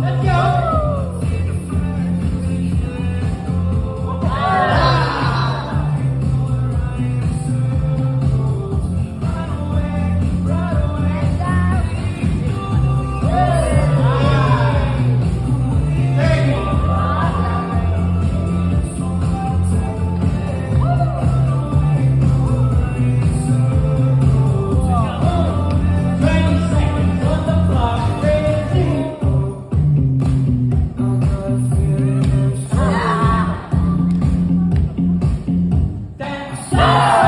Let's go. Não!